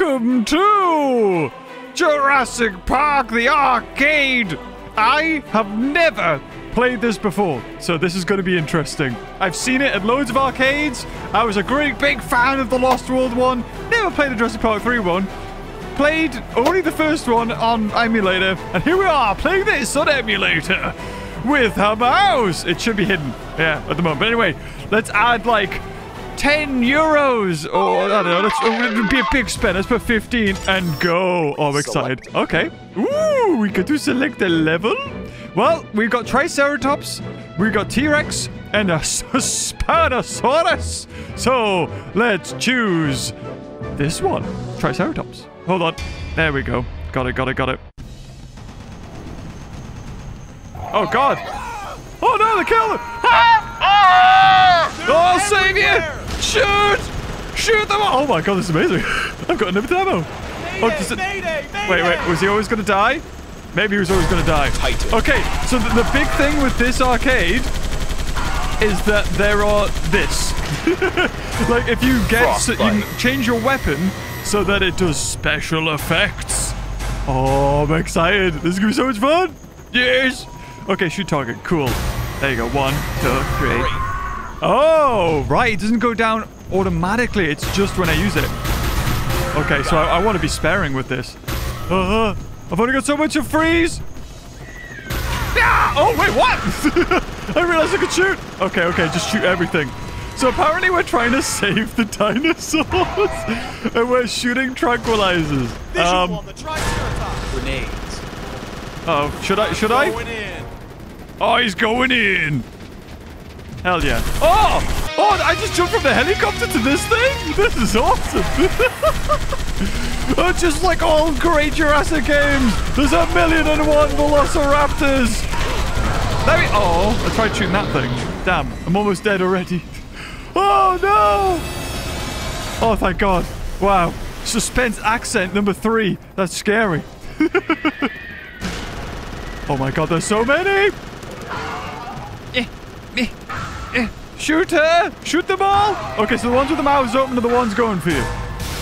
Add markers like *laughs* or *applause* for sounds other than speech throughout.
Welcome to Jurassic Park the arcade. I have never played this before, so this is going to be interesting. I've seen it at loads of arcades. I was a great big fan of the Lost World one. Never played the Jurassic Park 3 one. Played only the first one on emulator, and here we are playing this on emulator with a mouse. It should be hidden, yeah, at the moment. But anyway, let's add like 10 euros. Or, I don't know. Let's oh, be a big spend. Let's put 15 and go. Oh, I'm excited. Okay. Ooh, we get to select a level. Well, we've got Triceratops, we've got T-Rex, and a *laughs* Spinosaurus. So, let's choose this one. Triceratops. Hold on. There we go. Got it, got it, got it. Oh, God. Oh, no, they killed him. *laughs* Ah! Ah! Oh, I'll save you. Shoot! Shoot them all! Oh my god, this is amazing. *laughs* I've got another ammo. Mayday, oh, it... mayday, mayday. Wait, wait, was he always going to die? Maybe he was always going to die. Titan. Okay, so the, the big thing with this arcade is that there are this. *laughs* like, if you get, so, you change your weapon so that it does special effects. Oh, I'm excited. This is going to be so much fun. Yes. Okay, shoot target. Cool. There you go. One, two, three. Great. Oh, right. It doesn't go down automatically. It's just when I use it. Okay, so I, I want to be sparing with this. Uh, I've only got so much of freeze. Yeah! Oh, wait, what? *laughs* I realized I could shoot. Okay, okay, just shoot everything. So apparently we're trying to save the dinosaurs. *laughs* and we're shooting tranquilizers. Visual Um, on the Triceratops. Grenades. oh, should I? Should I? Oh, he's going in. Hell yeah. Oh! Oh, I just jumped from the helicopter to this thing? *laughs* This is awesome. *laughs* oh, just like all great Jurassic games, there's a million and one Velociraptors. There we Oh, I tried shooting that thing. Damn, I'm almost dead already. *laughs* Oh, no! Oh, thank God. Wow. Suspense accent number three. That's scary. oh my God, there's so many! Shoot her! Shoot the ball! Okay, so the ones with the mouths open are the ones going for you.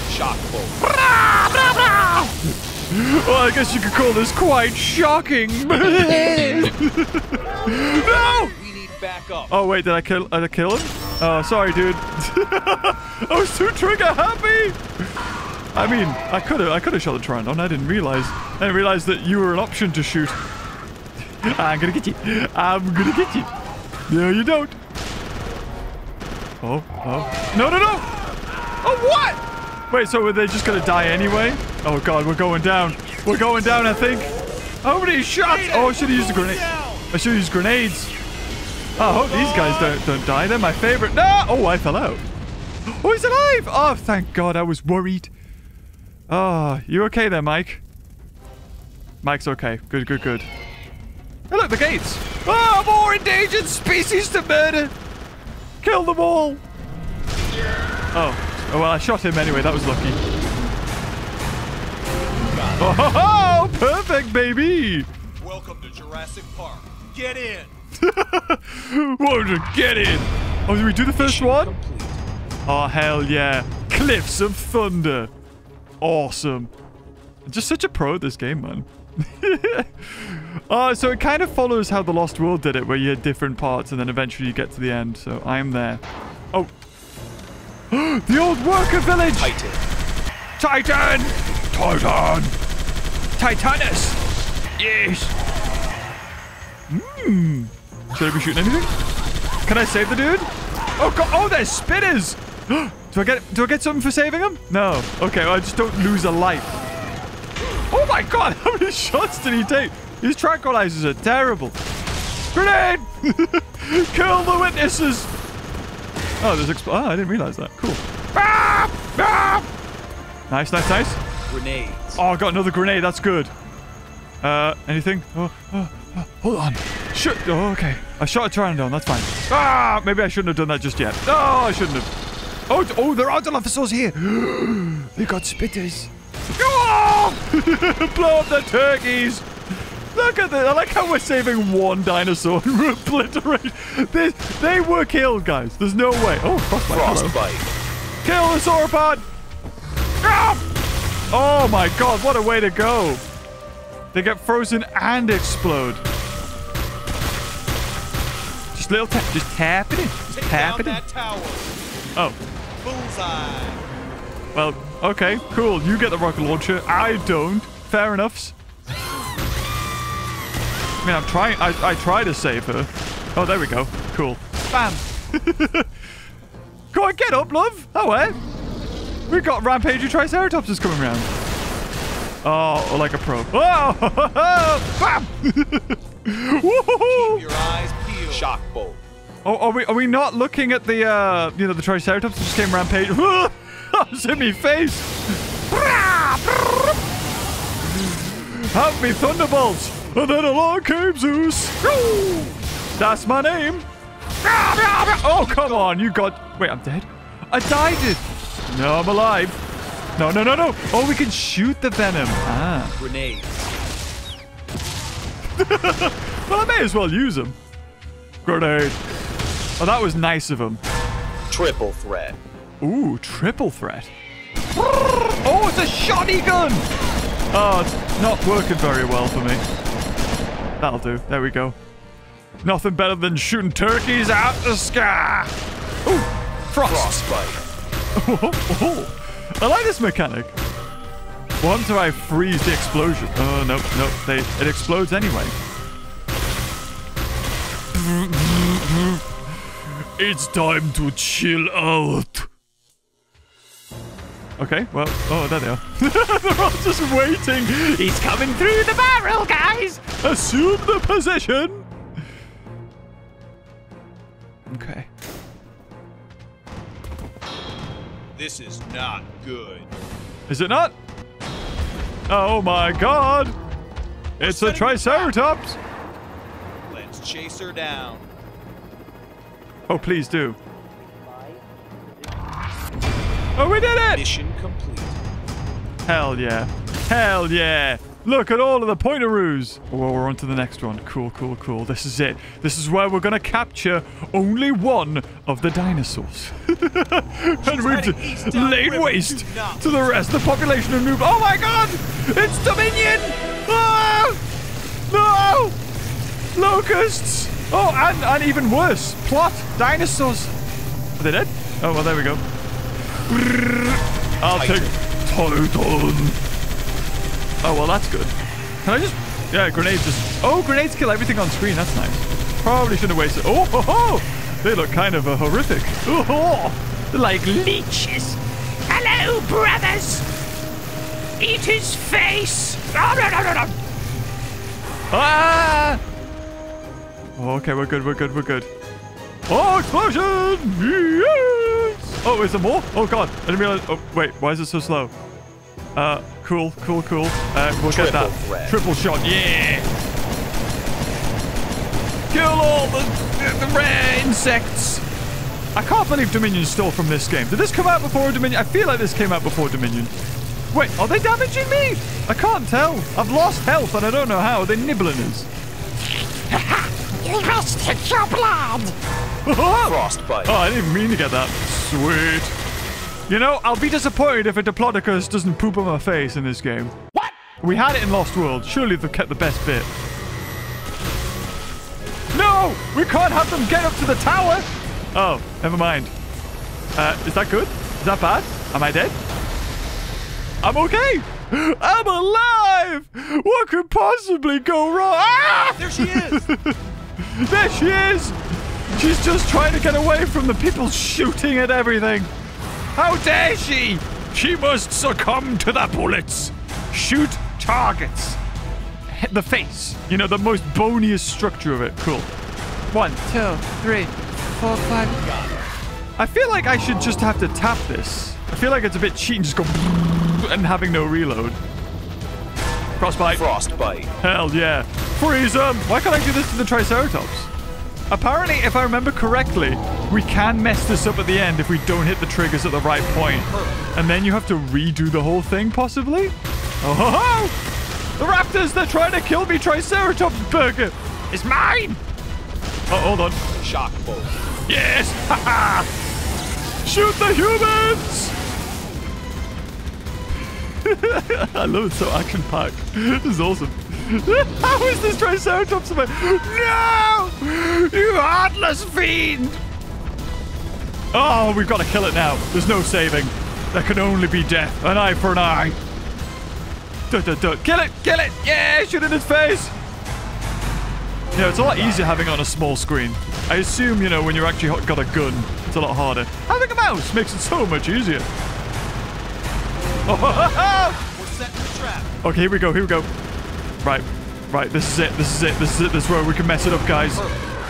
Shock bolt. *laughs* Well, I guess you could call this quite shocking. *laughs* no! We need backup. Oh wait, did I kill? Did I kill him? Oh, sorry, dude. *laughs* I was too trigger happy. I mean, I could have, I could have shot the Pteranodon. I didn't realize. I didn't realize that you were an option to shoot. I'm gonna get you. I'm gonna get you. No, you don't. Oh, oh. No, no, no! Oh, what? Wait, so were they just gonna die anyway? Oh, God, we're going down. We're going down, I think. How many shots? Oh, I should have used a grenade. I should have used grenades. Oh, I hope these guys don't, don't die. They're my favorite. No! Oh, I fell out. Oh, he's alive! Oh, thank God, I was worried. Oh, you okay there, Mike? Mike's okay. Good, good, good. Hey, look, the gates. Oh, more endangered species to murder. Kill them all. Oh. oh, well, I shot him anyway. That was lucky. Oh, ho, *laughs* ho, perfect, baby. Welcome to Jurassic Park. Get in. *laughs* Whoa, get in. Oh, did we do the first one? Complete. Oh, hell yeah. Cliffs of Thunder. Awesome. Just such a pro at this game, man. *laughs* uh, so it kind of follows how The Lost World did it, where you had different parts and then eventually you get to the end. So I am there. Oh. *gasps* the old worker village! Titan. Titan! Titan! Titanus! Yes! Hmm. Should I be shooting anything? Can I save the dude? Oh god! Oh, there's spitters! *gasps* do I get do I get something for saving him? No. Okay, well, I just don't lose a life. My god! How many shots did he take? His tranquilizers are terrible. Grenade! *laughs* Kill the witnesses! Oh, there's expl- Oh, I didn't realize that. Cool. Ah! Ah! Nice, nice, nice. Grenades. Oh, I got another grenade. That's good. Uh, anything? Oh, oh, oh, hold on. Shoot. Oh, okay. I shot a Pteranodon. That's fine. Ah, maybe I shouldn't have done that just yet. No, I shouldn't have. Oh, oh, there are Dilophosaurs here. *gasps* they got spitters. Oh! *laughs* Blow up the turkeys. Look at this. I like how we're saving one dinosaur and *laughs* we're obliterating. They, they were killed, guys. There's no way. Oh, frostbite. Hello. Frostbite. Kill the sauropod! Ah! Oh my god, what a way to go. They get frozen and explode. Just little tap, just tap it in. Just Take tap it in. that tower. Oh, Bullseye. well, okay, cool. You get the rocket launcher. I don't. Fair enough. I mean, I'm trying. I, I try to save her. Oh, there we go. Cool. Bam. *laughs* Go on, get up, love. Oh, eh? We've got Rampaging Triceratopses coming around. Oh, like a pro. Oh, *laughs* bam. *laughs* Woohoo. Your eyes peeled. Shock bolt. Oh, are we are we not looking at the uh you know the Triceratops that just came rampage? That in me face. Have me thunderbolts, and then along came Zeus. That's my name. Oh come on, you got. Wait, I'm dead. I died. It. No, I'm alive. No, no, no, no. Oh, we can shoot the venom. Ah. Grenades. *laughs* Well, I may as well use them. Grenade. Oh, that was nice of him. Triple threat. Ooh, triple threat. Oh, it's a shotty gun! Oh, it's not working very well for me. That'll do. There we go. Nothing better than shooting turkeys out the sky. Ooh, frost. Frostbite. *laughs* Oh, I like this mechanic. Happens I freeze the explosion? Oh, no, no. They, it explodes anyway. *laughs* It's time to chill out. Okay, well, oh, there they are. *laughs* They're all just waiting. He's coming through the barrel, guys. Assume the position. Okay. This is not good. Is it not? Oh my god! It's a sending it. Triceratops! Let's chase her down. Oh, please do. Oh, we did it! Mission complete. Hell yeah. Hell yeah. Look at all of the pointeroos. Oh, well, we're on to the next one. Cool, cool, cool. This is it. This is where we're going to capture only one of the dinosaurs. *laughs* and we've heading east down the laid river. waste to the rest of the population of Noob. Oh my god! It's Dominion! Ah! No! Locusts! Oh, and, and even worse, plot dinosaurs. Are they dead? Oh, well, there we go. I'll take Titan. Oh, well, that's good. Can I just... Yeah, grenades just... Oh, grenades kill everything on screen. That's nice. Probably shouldn't have wasted... Oh, ho, ho! They look kind of uh, horrific. Oh, ho. They're like leeches. Hello, brothers! Eat his face! Oh, no, no, no, no. Ah! Oh, okay, we're good, we're good, we're good. Oh, explosion! Yes! Oh, is there more? Oh, God. I didn't realize... Oh, wait. Why is it so slow? Uh, cool, cool, cool. Uh, we'll get Triple that. threat. Triple shot. Yeah! Kill all the, the, the rare insects! I can't believe Dominion's still from this game. Did this come out before Dominion? I feel like this came out before Dominion. Wait, are they damaging me? I can't tell. I've lost health and I don't know how. They're nibbling us. You must take your blood! Oh, Frostbite. I didn't mean to get that. Sweet. You know, I'll be disappointed if a Diplodocus doesn't poop on my face in this game. What? We had it in Lost World. Surely they've kept the best bit. No! We can't have them get up to the tower! Oh, never mind. Uh, is that good? Is that bad? Am I dead? I'm okay! *gasps* I'm alive! What could possibly go wrong? Ah! There she is. *laughs* There she is! She's just trying to get away from the people shooting at everything. How dare she? She must succumb to the bullets. Shoot targets. Hit the face. You know, the most boniest structure of it. Cool. One, two, three, four, five. I feel like I should just have to tap this. I feel like it's a bit cheating just go *laughs* and having no reload. Crossbite. Frostbite. Hell yeah. Freeze 'em! Why can't I do this to the Triceratops? Apparently, if I remember correctly, we can mess this up at the end if we don't hit the triggers at the right point. And then you have to redo the whole thing, possibly? Oh ho ho! The raptors, they're trying to kill me, Triceratops burger! It's mine! Oh, hold on. Shock bolt. Yes! Ha ha! Shoot the humans! *laughs* I love it so action packed. This is awesome. *laughs* How is this Triceratops? No! You heartless fiend! Oh, we've got to kill it now. There's no saving. There can only be death. An eye for an eye. Duh, duh, duh. Kill it! Kill it! Yeah! Shoot in its face! Yeah, it's a lot easier having on a small screen. I assume, you know, when you actually got a gun, it's a lot harder. Having a mouse makes it so much easier. We're setting the trap. Okay, here we go, here we go. Right, right, this is it, this is it, this is it, this is where we can mess it up, guys.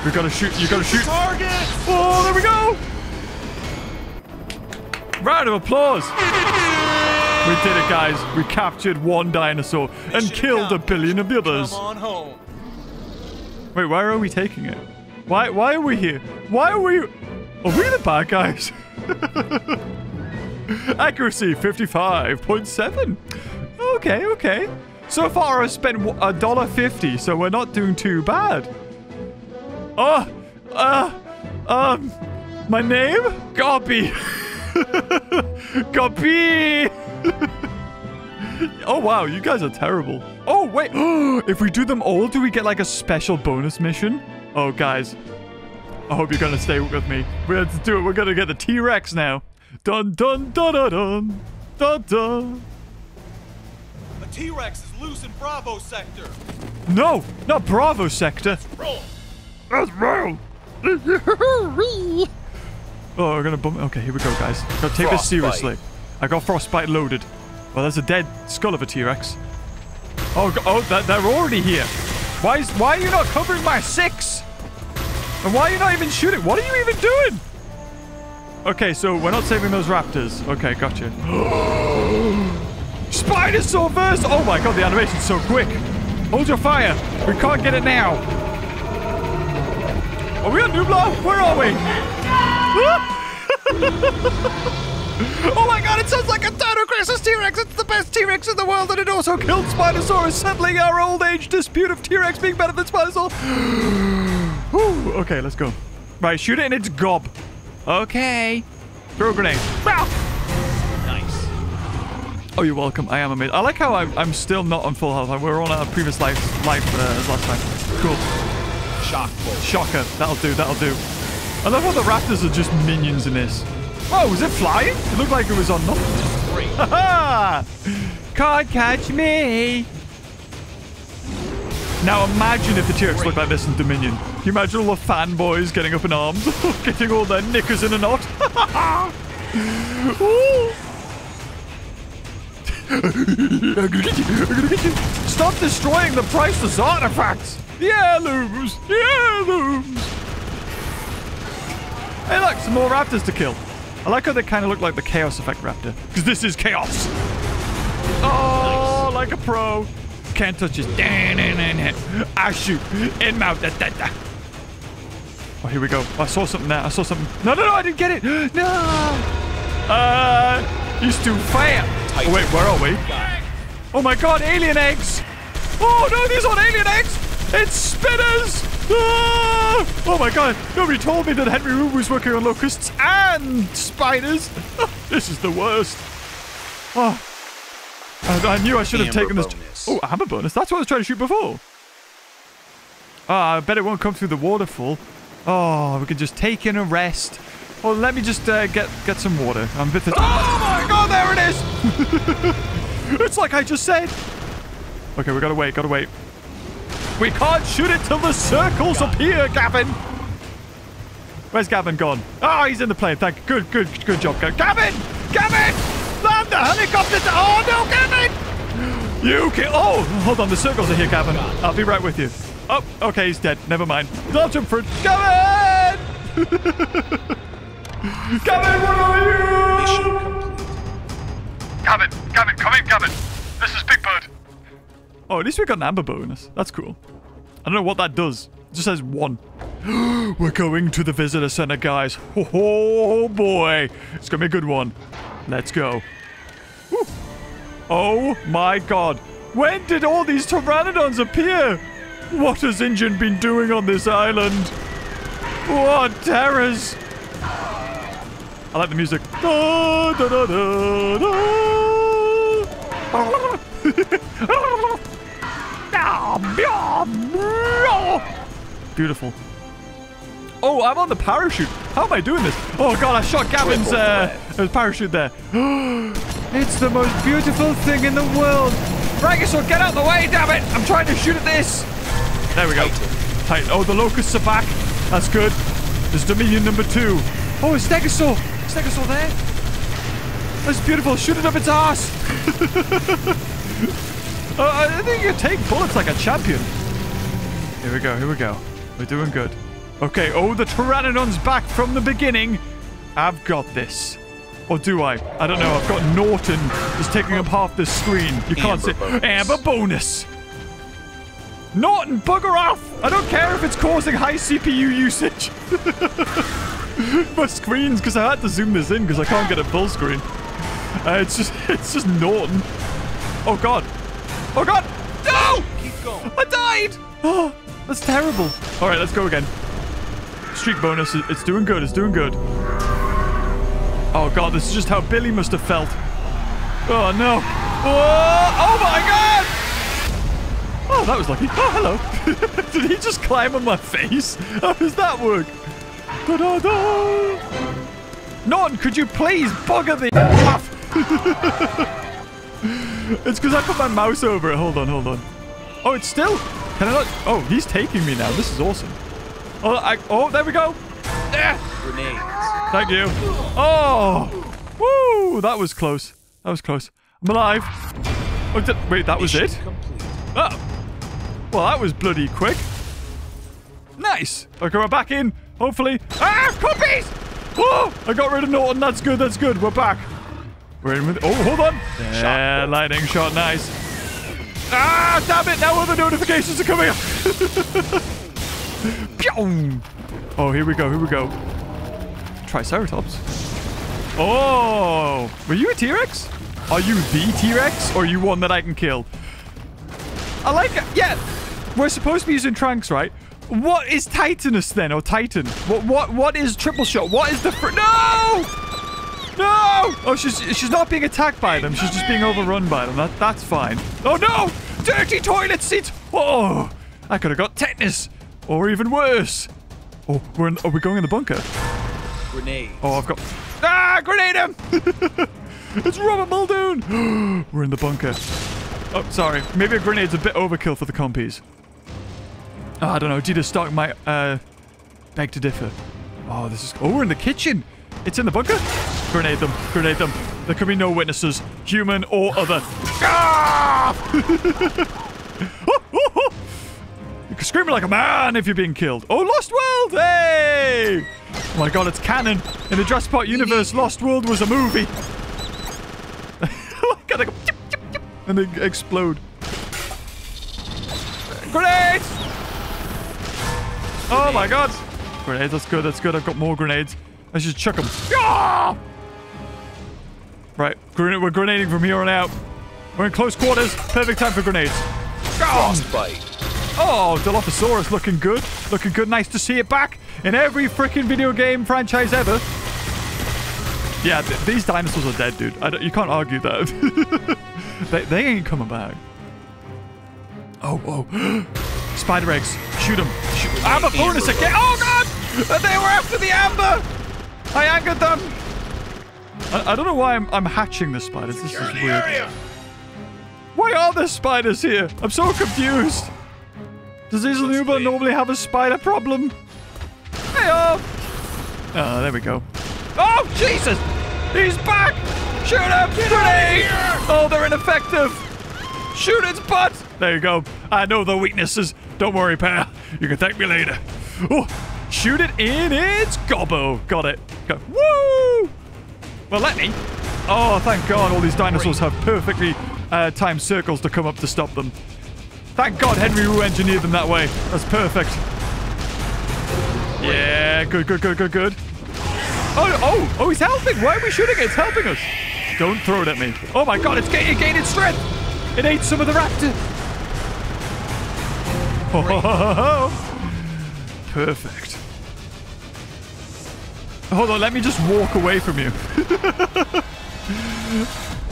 We gotta shoot, you gotta shoot. Target! Oh, there we go! Round of applause! We did it, guys. We captured one dinosaur and killed a billion of the others. Come on home. Wait, where are we taking it? Why why are we here? Why are we... Are we the bad guys? *laughs* *laughs* Accuracy 55.7. Okay, okay. So far I've spent a dollar fifty, so we're not doing too bad. Oh, uh, um, my name? Gobby. *laughs* Gobby. *laughs* oh wow, you guys are terrible. Oh wait, *gasps* if we do them all, do we get like a special bonus mission? Oh guys, I hope you're gonna stay with me. We're gonna do it. We're gonna get the T-Rex now. Dun dun dun dun dun dun dun. A T-Rex is loose in Bravo sector. No, not Bravo sector. That's real. *laughs* oh, we're gonna bump. Okay, here we go, guys. Gotta take this seriously. I got frostbite loaded. Well, there's a dead skull of a T-Rex. Oh, oh, that, they're already here. Why is? Why are you not covering my six? And why are you not even shooting? What are you even doing? Okay, so we're not saving those raptors. Okay, gotcha. *gasps* Spinosaur first! Oh my god, the animation's so quick. Hold your fire. We can't get it now. Are we on Nublar? Where are we? *laughs* oh my god, it sounds like a Dino Crisis T-Rex. It's the best T-Rex in the world, and it also killed Spinosaurus, settling our old age dispute of T-Rex being better than Spinosaur. *gasps* Whew, okay, let's go. Right, shoot it in its gob. Okay. Throw a grenade. Bow! Nice. Oh, you're welcome. I am amazed. I like how I'm, I'm still not on full health. We're on our previous life, life uh, as last time. Cool. Shock. Shocker. That'll do. That'll do. I love how the raptors are just minions in this. Oh, was it flying? It looked like it was on nothing. Great. Ha *laughs* Can't catch me. Now imagine if the T-Rex looked like this in Dominion. Can you imagine all the fanboys getting up in arms, *laughs* getting all their knickers in a knot? *laughs* Stop destroying the priceless artifacts. The heirlooms. The heirlooms. Hey, look, some more raptors to kill. I like how they kind of look like the Chaos Effect Raptor. Because this is chaos. Oh, like a pro. Can't touch this. I shoot. In mouth. Oh, here we go. I saw something there. I saw something. No, no, no, I didn't get it. *gasps* No. Uh, he's too fat. Oh, wait, where are we? Oh my god, alien eggs. Oh, no, these aren't alien eggs. It's spinners. Ah! Oh my god, nobody told me that Henry Wu was working on locusts and spiders. *laughs* this is the worst. Oh. I, I knew I should have taken this. Oh, hammer bonus. That's what I was trying to shoot before. Ah, I bet it won't come through the waterfall. Oh, we can just take in a rest. Well, let me just uh, get get some water. I'm a bit. Oh my god, there it is! *laughs* it's like I just said. Okay, we gotta wait. Gotta wait. We can't shoot it till the circles appear, Gavin. Where's Gavin gone? Oh, he's in the plane. Thank you. Good, good, good job, Gavin. Gavin! Gavin! Land the helicopter! Oh no, Gavin! You can. Oh, hold on. The circles are here, Gavin. I'll be right with you. Oh, okay, he's dead. Never mind. I'll jump for it. Gavin! *laughs* Gavin, where are you? Mission complete. Gavin, Gavin, come in, Gavin. This is Big Bird. Oh, at least we got an amber bonus. That's cool. I don't know what that does. It just says one. *gasps* We're going to the visitor center, guys. Oh boy. It's gonna be a good one. Let's go. Whew. Oh my god. When did all these pteranodons appear? What has InGen been doing on this island? What terrors! I like the music. Da, da, da, da, da. *laughs* Beautiful. Oh, I'm on the parachute. How am I doing this? Oh god, I shot Gavin's uh, parachute there. *gasps* *gasps* *gasps* it's the most beautiful thing in the world. Brachiosaur, get out of the way, damn it! I'm trying to shoot at this. There we go. Tight. Oh, the locusts are back. That's good. There's Dominion number two. Oh, it's Stegosaur. Stegosaur there. That's beautiful. Shoot it up its ass. *laughs* uh, I think you take bullets like a champion. Here we go. Here we go. We're doing good. Okay. Oh, the Pteranodon's back from the beginning. I've got this. Or do I? I don't know. I've got Norton just taking up half the screen. You can't Amber see. bonus. Amber bonus. Norton, bugger off! I don't care if it's causing high CPU usage. *laughs* My screens, because I had to zoom this in because I can't get a full screen. Uh, it's just, *laughs* it's just Norton. Oh god. Oh god. No! Keep going. I died! Oh, that's terrible. All right, let's go again. Streak bonus. It's doing good. It's doing good. Oh god, this is just how Billy must have felt. Oh no. Oh, oh my god! Oh, that was lucky. Oh, hello. *laughs* Did he just climb on my face? How does that work? Da-da-da! Non, could you please bugger the off? *laughs* it's because I put my mouse over it. Hold on, hold on. Oh, it's still. Can I not? Oh, he's taking me now. This is awesome. Oh, I, oh, there we go. Grenades. Thank you. Oh, woo! That was close. That was close. I'm alive. Oh, did, wait, that was it? Oh. Well, that was bloody quick. Nice. Okay, we're back in. Hopefully. Ah, puppies! Oh, I got rid of Norton. That's good. That's good. We're back. We're in with. Oh, hold on. Yeah, lightning shot. Nice. Ah, damn it! Now all the notifications are coming up. *laughs* Oh, here we go. Here we go. Triceratops. Oh, were you a T-Rex? Are you the T-Rex, or are you one that I can kill? I like it. Yeah, we're supposed to be using tranqs, right? What is Titanus then, or Titan? What what what is triple shot? What is the fr- no? No! Oh, she's she's not being attacked by them. She's just being overrun by them. That that's fine. Oh no! Dirty toilet seat. Oh, I could have got tetanus, or even worse. Oh, we're in, are we going in the bunker? Grenade. Oh, I've got ah grenade him. *laughs* it's Robert Muldoon. *gasps* we're in the bunker. Oh, sorry. Maybe a grenade's a bit overkill for the compies. Oh, I don't know. Dieter Stark might uh, beg to differ. Oh, this is... Oh, we're in the kitchen. It's in the bunker. Grenade them. Grenade them. There can be no witnesses, human or other. Ah! you *laughs* can scream like a man if you're being killed. Oh, Lost World! Hey! Oh my god, it's canon. In the Jurassic Park universe, Lost World was a movie. *laughs* Gotta go... And they explode. Grenades! Oh my god! Grenades, that's good, that's good. I've got more grenades. I should chuck them. Right, gren- we're grenading from here on out. We're in close quarters. Perfect time for grenades. Frostbite. Oh, Dilophosaurus looking good. Looking good. Nice to see it back in every freaking video game franchise ever. Yeah, th- these dinosaurs are dead, dude. I don't- you can't argue that. *laughs* they, they ain't coming back. Oh, oh. *gasps* Spider eggs. Shoot them. Shoot. Amber bonus again. Oh, God! They were after the amber! I angered them! I, I don't know why I'm, I'm hatching the spiders. This is weird. Why are there spiders here? I'm so confused. Does Isla Nublar wait. normally have a spider problem? Hey, oh! Oh, there we go. Oh, Jesus! He's back! Shoot him! Grenade! Oh, they're ineffective! Shoot its butt! There you go. I know the weaknesses. Don't worry, pal. You can thank me later. Oh, shoot it in its gobbo. Got it. Go. Woo! Well, let me. Oh, thank God all these dinosaurs have perfectly uh, timed circles to come up to stop them. Thank God Henry Wu engineered them that way. That's perfect. Yeah, good, good, good, good, good. Oh, oh, oh, he's helping. Why are we shooting it? It's helping us. Don't throw it at me. Oh my God, it's gained its strength. It ate some of the raptor. Perfect. Hold on, let me just walk away from you. *laughs*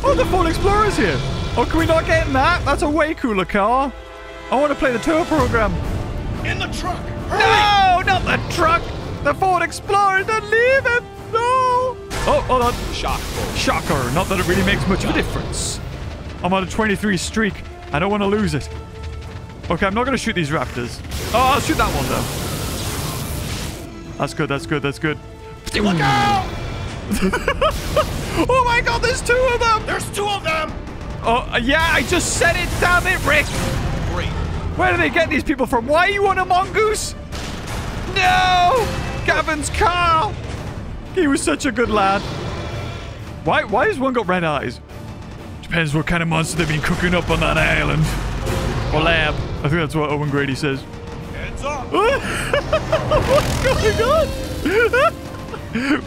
oh, the Ford Explorer's here. Oh, can we not get in that? That's a way cooler car. I want to play the tour program. In the truck! Hurry! No, not the truck. The Ford Explorer. Don't leave it. No. Oh, hold on. Shock bolt. Shocker. Not that it really makes much of a difference. I'm on a 23 streak. I don't want to lose it. Okay, I'm not going to shoot these raptors. Oh, I'll shoot that one, though. That's good, that's good, that's good. Look out! *laughs* Oh my god, there's two of them! There's two of them! Oh, yeah, I just said it, damn it, Rick! Great. Where do they get these people from? Why are you on a mongoose? No! Gavin's car! He was such a good lad. Why, why has one got red eyes? Depends what kind of monster they've been cooking up on that island. Or lab. I think that's what Owen Grady says. Heads up! *laughs* What's going on?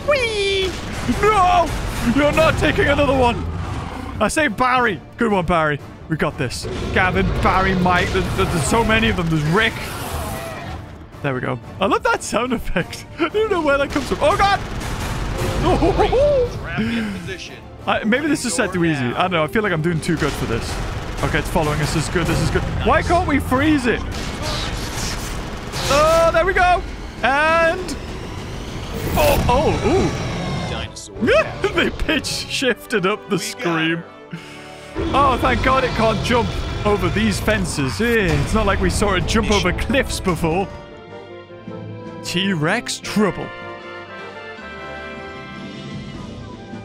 *laughs* Whee! No! You're not taking another one! I say Barry. Good one, Barry. We got this. Gavin, Barry, Mike. There's, there's- so many of them. There's Rick. There we go. I love that sound effect. *laughs* I don't know where that comes from. Oh, God! Oh. *laughs* I, maybe this is set too easy. I don't know. I feel like I'm doing too good for this. Okay, it's following us. This is good. This is good. Why can't we freeze it? Oh, there we go. And... Oh, oh, ooh. *laughs* they pitch shifted up the screen. Oh, thank God it can't jump over these fences. Eh, It's not like we saw it jump over cliffs before. T-Rex trouble.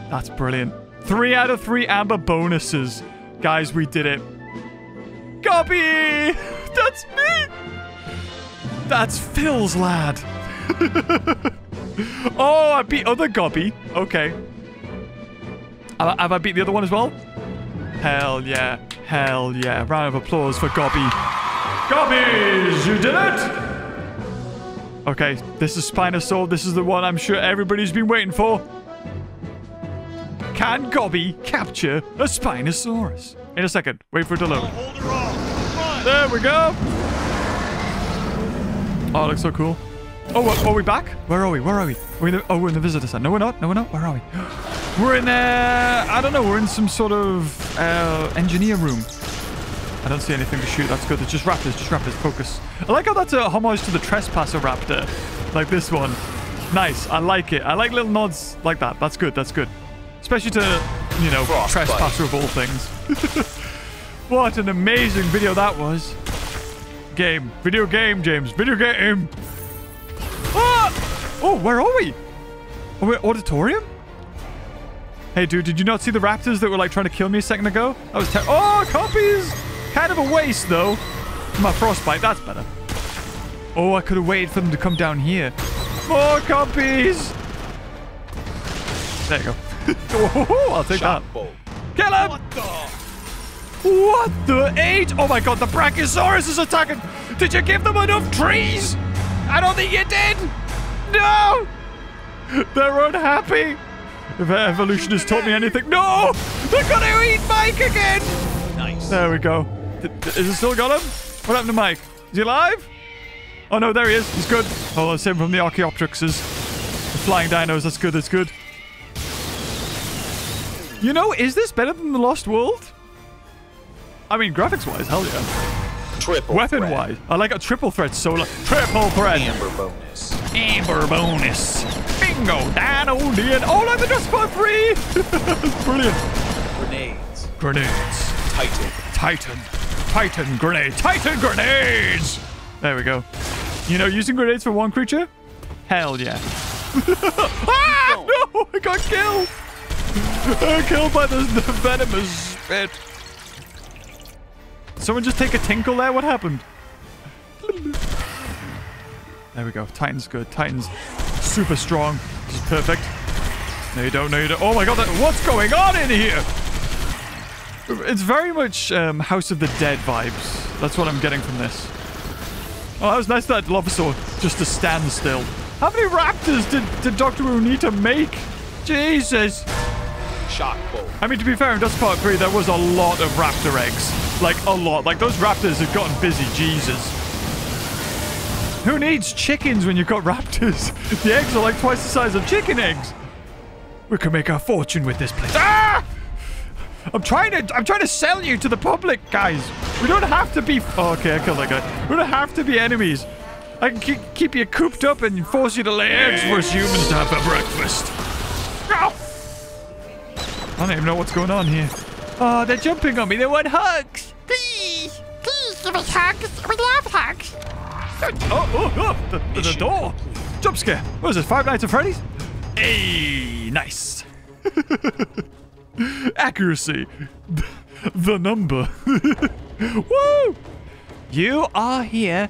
That's brilliant. Three out of three amber bonuses. Guys, we did it. Gobby! *laughs* That's me! That's Phil's lad. *laughs* oh, I beat other Gobby. Okay. Have I, have I beat the other one as well? Hell yeah. Hell yeah. Round of applause for Gobby. Gobbies, you did it! Okay, this is Spinosaur. This is the one I'm sure everybody's been waiting for. Can Gobby capture a Spinosaurus? In a second. Wait for it to load. There we go. Oh, it looks so cool. Oh, what- are we back? Where are we? Where are we? Are we in the, oh, we're in the visitor center. No, we're not. No, we're not. Where are we? *gasps* We're in uh, I don't know. We're in some sort of uh, engineer room. I don't see anything to shoot. That's good. It's just raptors. Just raptors. Focus. I like how that's a homage to the trespasser raptor, like this one. Nice. I like it. I like little nods like that. That's good. That's good. Especially to, you know, Frostbite. trespasser of all things. *laughs* what an amazing video that was. Game. Video game, James. Video game. Oh, where are we? Are we at auditorium? Hey, dude, did you not see the raptors that were like trying to kill me a second ago? That was ter- Oh, compies! Kind of a waste, though. My frostbite, that's better. Oh, I could have waited for them to come down here. More compies! There you go. *laughs* oh, I'll take Shock that. bolt. Kill him! What the? What the eight? Oh my god, the Brachiosaurus is attacking! Did you give them enough trees? I don't think you did! No! They're unhappy! If evolution has taught me anything. No! They're gonna eat Mike again! Nice. There we go. Is it still got him? What happened to Mike? Is he alive? Oh no, there he is. He's good. Oh, that's him from the Archaeopteryxes. The flying dinos. That's good. That's good. You know, is this better than The Lost World? I mean, graphics-wise, hell yeah. Triple. Weapon-wise, I like a triple threat solo. Triple threat. threat. Amber bonus. Amber bonus. Bingo. Dino Dean. all look, they're just for free. *laughs* Brilliant. Grenades. Grenades. Titan. Titan. Titan grenade. Titan grenades. There we go. You know, using grenades for one creature? Hell yeah. *laughs* ah! No! I got killed! *laughs* I got killed by the, the venomous spit. Someone just take a tinkle there? What happened? There we go. Titan's good. Titan's super strong. This is perfect. No, you don't. No, you don't. Oh my god, that, what's going on in here? It's very much um, House of the Dead vibes. That's what I'm getting from this. Oh, that was nice that Lovasaur just to stand still. How many raptors did, did Dr. To make? Jesus. Shock bolt. I mean, to be fair, in Dust Part 3, there was a lot of raptor eggs. Like, a lot. Like, those raptors have gotten busy. Jesus. Who needs chickens when you've got raptors? *laughs* The eggs are like twice the size of chicken eggs. We can make our fortune with this place. Ah! I'm trying to. I'm trying to sell you to the public, guys. We don't have to be. Oh, okay, I killed that guy. We don't have to be enemies. I can keep, keep you cooped up and force you to lay eggs for us humans to have for breakfast. Ow! I don't even know what's going on here. Oh, they're jumping on me. They want hugs. Please, please give us hugs. We love hugs. Oh, oh, oh, the, the, the door. Jump scare. What is this, Five Nights at Freddy's? Hey, nice. *laughs* Accuracy. *laughs* The number. *laughs* Woo! You are here.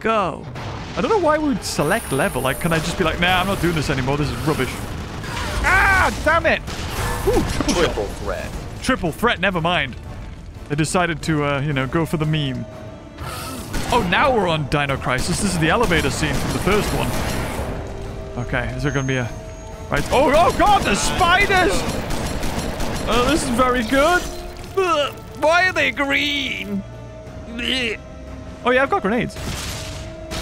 Go. I don't know why we would select level. Like, can I just be like, nah, I'm not doing this anymore. This is rubbish. Ah, damn it. Ooh, triple, Triple threat. triple threat, never mind. They decided to, uh, you know, go for the meme. Oh, now we're on Dino Crisis. This is the elevator scene from the first one. Okay, is there gonna be a... Right. Oh, oh god, the spiders! Oh, this is very good. Why are they green? Oh yeah, I've got grenades.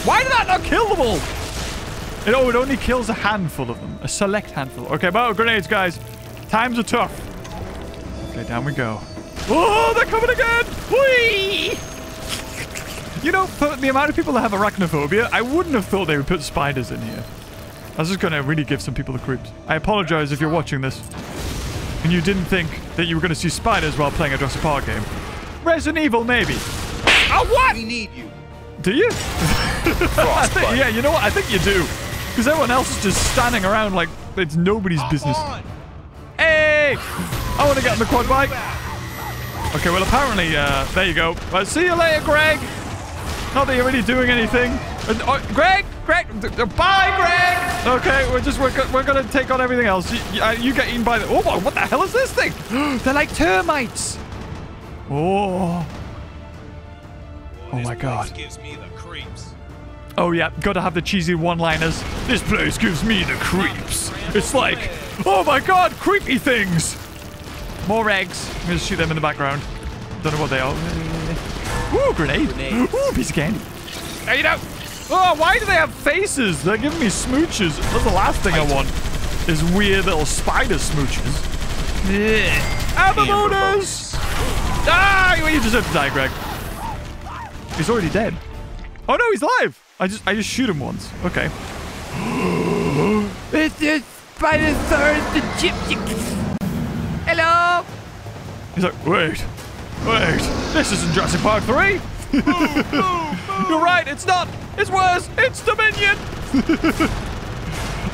Why did that not kill them all? It, oh, it only kills a handful of them. A select handful. Okay, but grenades, guys. Times are tough. Okay, down we go. Oh, they're coming again! Whee! You know, for the amount of people that have arachnophobia, I wouldn't have thought they would put spiders in here. That's just gonna really give some people the creeps. I apologize if you're watching this and you didn't think that you were gonna see spiders while playing a Jurassic Park game. Resident Evil, maybe. Oh, what? We need you. Do you? *laughs* I think, yeah, you know what? I think you do. Because everyone else is just standing around like it's nobody's business. On. Hey! I want to get on the quad bike. Okay, well, apparently, uh, there you go. Well, see you later, Greg. Not that you're really doing anything. Oh, Greg! Greg! Bye, Greg! Okay, we're just, we're, we're gonna take on everything else. You, uh, you get eaten by the... Oh, what what the hell is this thing? *gasps* They're like termites. Oh. Oh my god. gives me the creeps. Oh yeah, gotta have the cheesy one-liners. This place gives me the creeps. It's like, oh my god, creepy things. More eggs. I'm gonna shoot them in the background. Don't know what they are. Ooh, grenade. Grenades. Ooh, piece of candy. There you go. Oh, why do they have faces? They're giving me smooches. That's the last thing I want. Is weird little spider smooches. Ammo bonus! Ah, you deserve to die, Greg. He's already dead. Oh no, he's alive. I just I just shoot him once. Okay. *gasps* It's the Spinosaurus the gypsy. Hello. He's like, wait, wait, this isn't Jurassic Park 3. *laughs* You're right, it's not. It's worse. It's Dominion.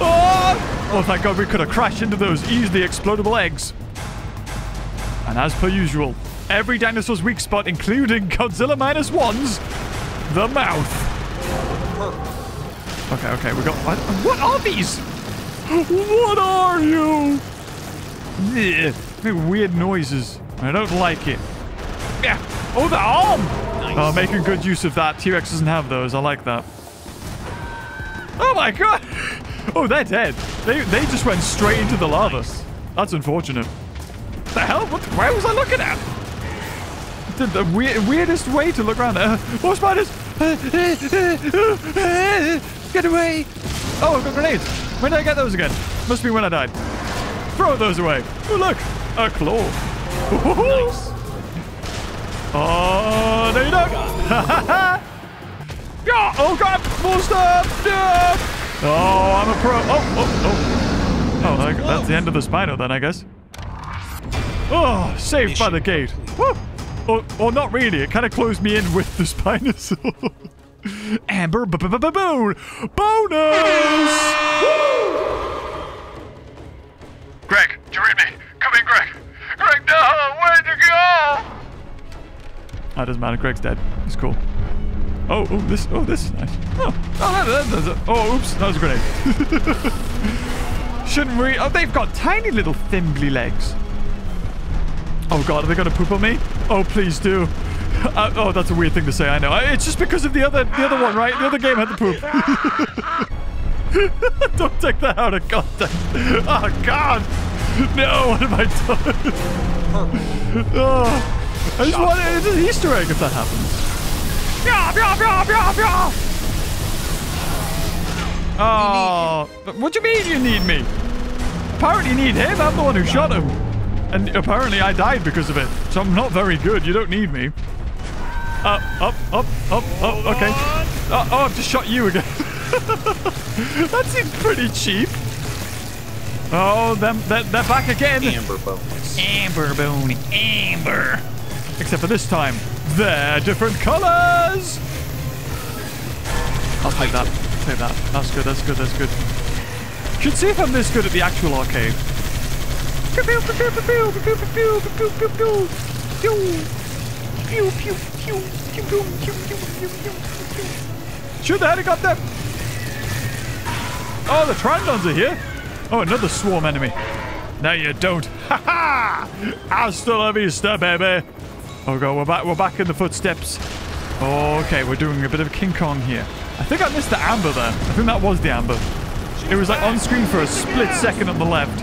oh! oh, thank God we could have crashed into those easily explodable eggs. And as per usual, every dinosaur's weak spot, including Godzilla minus one's, the mouth. Okay, okay, we got. What, what are these? What are you? Make weird noises. I don't like it. Yeah. Oh, the arm! Oh, making good use of that. T-Rex doesn't have those. I like that. Oh my god! *laughs* Oh, they're dead. They they just went straight into the lava. That's unfortunate. The hell? What? Where was I looking at? The, the weird, weirdest way to look around. there. more spiders! Uh, uh, get away! Oh, I've got grenades. When did I get those again? Must be when I died. Throw those away. Oh, look! A claw. Nice. Oh, there you go. *laughs* yeah, oh god, more stuff. Yeah. Oh, I'm a pro. Oh, oh, oh. Oh, like, that's the end of the Spino then, I guess. Oh, saved by the gate. Woo. Or, or not really. It kind of closed me in *laughs* with the Spinosaur. Amber b- b- b- b- bone bonus. Greg, do you read me? Come in, Greg. Greg, no, where'd you go? That doesn't matter. Greg's dead. It's cool. Oh, oh, this, oh, this is nice. Oh, oh, that, oh, oops, that was a grenade. *laughs* Shouldn't we? Oh, they've got tiny little thimbly legs. Oh God, are they gonna poop on me? Oh, please do. Uh, oh, that's a weird thing to say. I know. Uh, It's just because of the other, the other one, right? The other game had the poop. *laughs* Don't take that out of context. Oh God. No, what have I done? *laughs* oh, I just want it's an Easter egg if that happens. Yeah, yeah, yeah, yeah, yeah. Oh, but what do you mean you need me? Apparently you need him. I'm the one who shot him. And apparently I died because of it. So I'm not very good. You don't need me. Up, up, up, up, up. Okay. Uh, oh, I've just shot you again. *laughs* that seems pretty cheap. Oh, them, they're, they're back again. Amber bonus. Amber bone, amber. Except for this time, they're different colors. I'll take that. Take that. That's good. That's good. That's good. Should see if I'm this good at the actual arcade. Shoot the helicopter! Oh, the Trandons are here. Oh, another swarm enemy. No, you don't. Ha ha! Hasta la vista, baby. Oh god, we're back. We're back in the footsteps. Okay, we're doing a bit of King Kong here. I think I missed the amber there. I think that was the amber. It was like on screen for a split second on the left.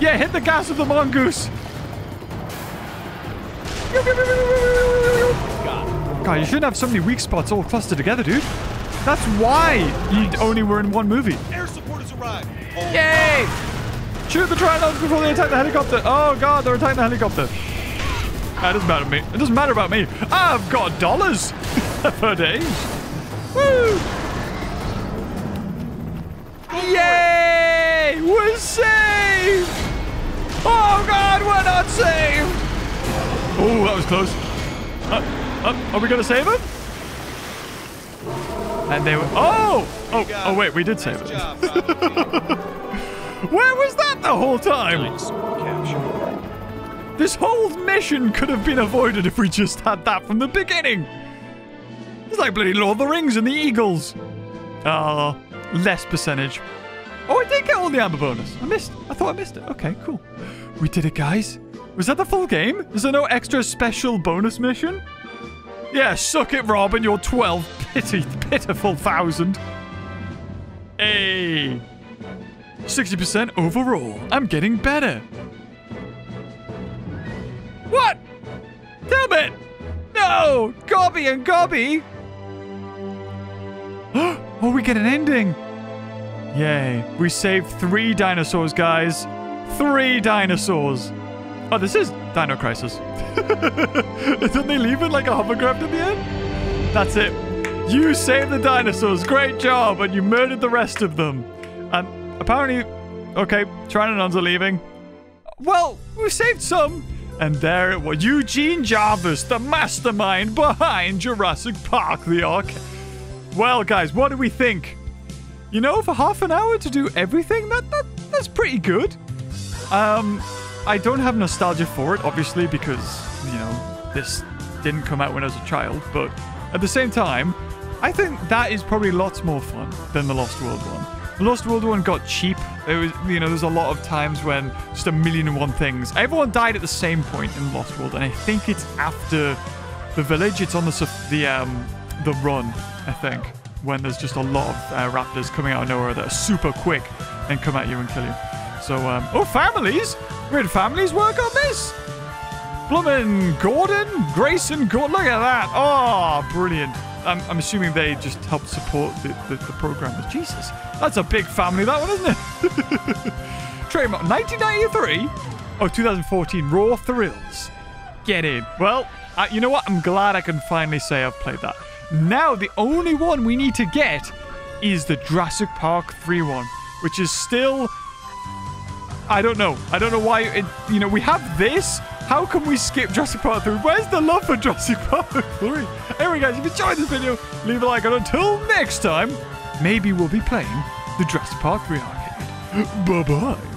Yeah, hit the gas of the mongoose. God, you shouldn't have so many weak spots all clustered together, dude. That's why you only were in one movie. Air support has arrived. Yay! Shoot the Trinos before they attack the helicopter. Oh god, they're attacking the helicopter. That doesn't matter to me. It doesn't matter about me. I've got dollars *laughs* for days. Woo! Yay! We're saved! Oh god, we're not saved! Oh, that was close. Uh, uh, are we gonna save him? And they were. Oh! Oh, oh wait, we did save Nice him. job, Bravo *laughs* team. Where was that the whole time? This whole mission could have been avoided if we just had that from the beginning. It's like bloody Lord of the Rings and the Eagles. Ah, less percentage. Oh, I did get all the amber bonus. I missed. I thought I missed it. Okay, cool. We did it, guys. Was that the full game? Is there no extra special bonus mission? Yeah, suck it, Rob, and your 12 *laughs* pity, pitiful thousand. Hey. 60% overall. I'm getting better. What? Damn it! No! Gobby and Gobby! *gasps* oh, we get an ending! Yay. We saved three dinosaurs, guys. Three dinosaurs. Oh, this is Dino Crisis. *laughs* Didn't they leave it like a hovercraft at the end? That's it. You saved the dinosaurs. Great job. And you murdered the rest of them. And apparently, okay, Trinodons are leaving. Well, we saved some. And there it was. Eugene Jarvis, the mastermind behind Jurassic Park, the arc. Well, guys, what do we think? You know, for half an hour to do everything, that, that that's pretty good. Um, I don't have nostalgia for it, obviously, because, you know, this didn't come out when I was a child. But at the same time, I think that is probably lots more fun than the Lost World one. Lost World one got cheap. It was, you know, there's a lot of times when just a million and one things. Everyone died at the same point in Lost World, and I think it's after the village. It's on the the um the run, I think, when there's just a lot of uh, raptors coming out of nowhere that are super quick and come at you and kill you. So, um, oh, families! Had families work on this. Blummin Gordon, Grayson Gordon. Look at that! Oh, brilliant. I'm, I'm assuming they just helped support the, the, the programmers. Jesus, that's a big family, that one, isn't it? *laughs* Trademark 1993. Oh, 2014. Raw Thrills. Get in. Well, uh, you know what? I'm glad I can finally say I've played that. Now, the only one we need to get is the Jurassic Park 3 one, which is still. I don't know. I don't know why. It, you know, we have this. How can we skip Jurassic Park 3? Where's the love for Jurassic Park 3? Anyway, guys, if you enjoyed this video, leave a like. And until next time, maybe we'll be playing the Jurassic Park 3 arcade. *gasps* Bye bye.